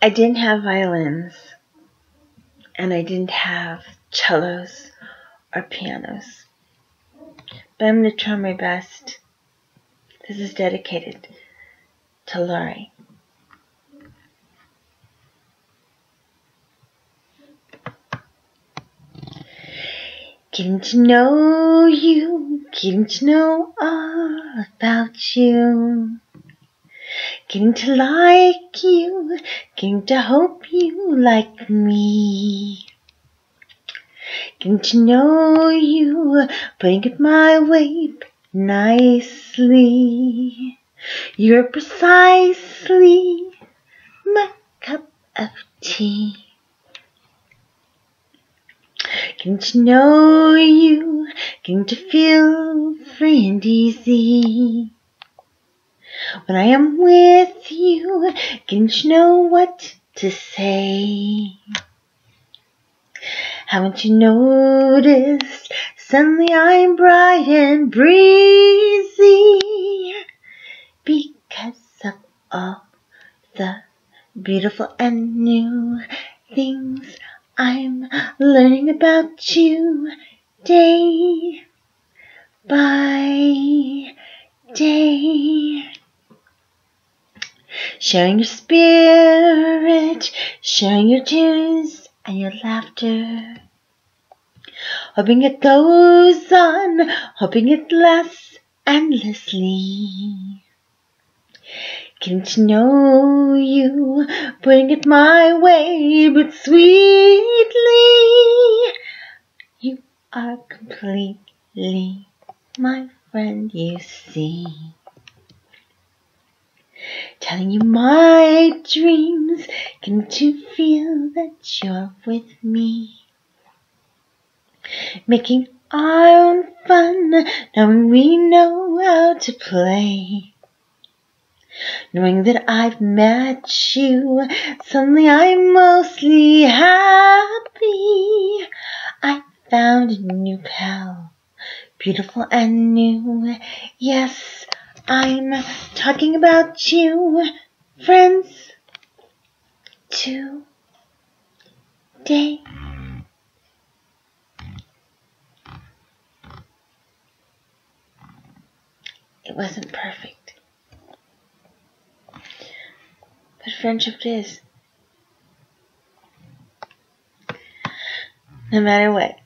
I didn't have violins, and I didn't have cellos or pianos, but I'm going to try my best. This is dedicated to Lauri. Getting to know you, getting to know all about you. Getting to like you, getting to hope you like me. Getting to know you, putting it my way nicely. You're precisely my cup of tea. Getting to know you, getting to feel free and easy. When I am with you, getting to know what to say. Haven't you noticed? Suddenly I'm bright and breezy because of all the beautiful and new things I'm learning about you day by day. Sharing your spirit, sharing your tears and your laughter. Hoping it goes on, hoping it lasts endlessly. Getting to know you, putting it my way, but sweetly, you are completely my friend, you see. Telling you my dreams, getting you feel that you're with me. Making our own fun, knowing we know how to play. Knowing that I've met you, suddenly I'm mostly happy. I found a new pal, beautiful and new. Yes, I'm talking about you, friends, today. It wasn't perfect. But friendship is. No matter what.